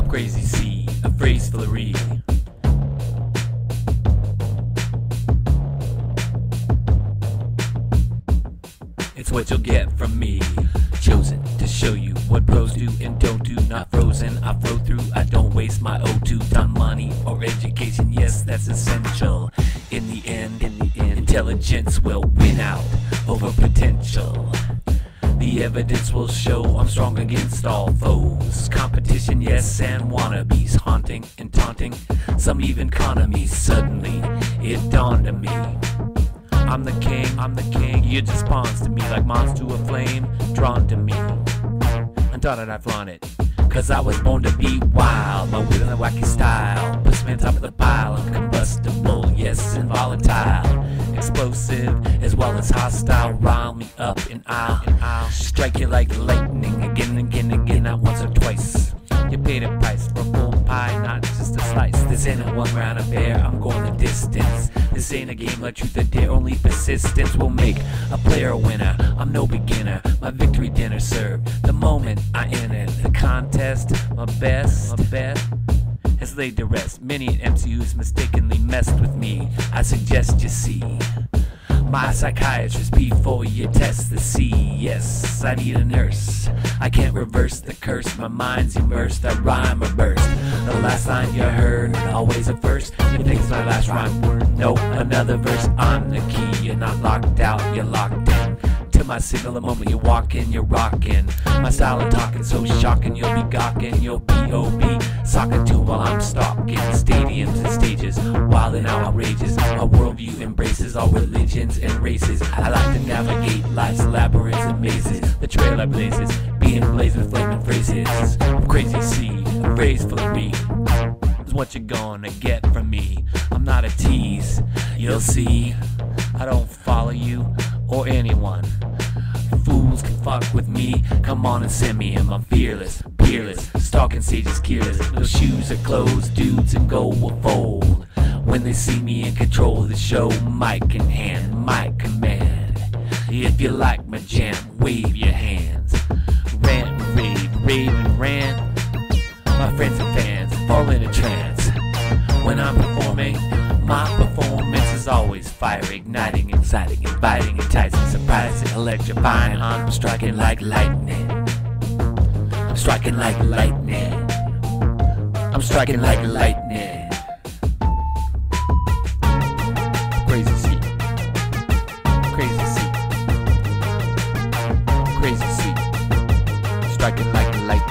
I'm crazy C, a phrase flurry. It's what you'll get from me. Chosen to show you what pros do and don't do. Not frozen, I flow through. I don't waste my O2 time, money or education. Yes, that's essential. In the end, in the end, intelligence will win out over potential. The evidence will show I'm strong against all foes. Competition, yes, and wannabes haunting and taunting. Some even economies. Suddenly, it dawned on me. I'm the king, I'm the king. You just spawns to me like moths to a flame, drawn to me. Until that I flaunt it. Cause I was born to be wild, Explosive as well as hostile. Rile me up and I'll, and I'll strike you like lightning again and again and again, not once or twice. You paid a price for full pie, not just a slice. This ain't a one round affair, I'm going the distance. This ain't a game of truth or dare, only persistence will make a player a winner. I'm no beginner, my victory dinner served. The moment I enter the contest, my best, my best has laid to rest. Many an MCU's mistakenly messed with me. I suggest you see my psychiatrist before you test the C. Yes, I need a nurse. I can't reverse the curse. My mind's immersed. I rhyme a burst. The last line you heard, always a first. You think it's my last rhyme word? No, another verse. I'm the key. You're not locked out. You're locked in. To my signal, the moment you walk in, you're rocking. My style of talking so shocking, you'll be gawking. You'll be OB, soccer too while I'm stalking stadiums and stages. Wild and outrageous, my worldview embraces all religions and races. I like to navigate life's labyrinths and mazes. The trail I blazes, being blazed with flaming phrases. I'm crazy, see, a phrase of me is what you're gonna get from me. I'm not a tease, you'll see. I don't follow you or anyone. Fuck with me. Come on and send me him. I'm fearless, peerless, stalking stages, careless. No shoes or clothes, dudes and gold will fold. When they see me in control of the show, mic in hand, mic command. If you like my jam, wave your hands. Rant rave, rave and rant. My friends and fans fall in a trance. When I'm performing, my performance fire igniting, exciting, inviting, enticing, surprising, electrifying. I'm striking like lightning. I'm striking like lightning. I'm striking like lightning. Crazy C. Crazy C. Crazy C. Striking like lightning.